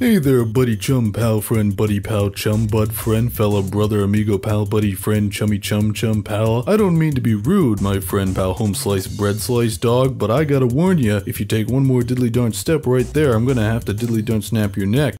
Hey there, buddy chum, pal friend, buddy pal chum, bud friend, fella brother, amigo pal, buddy friend, chummy chum chum pal. I don't mean to be rude, my friend pal, home slice, bread slice dog, but I gotta warn ya, if you take one more diddly darn step right there, I'm gonna have to diddly darn snap your neck.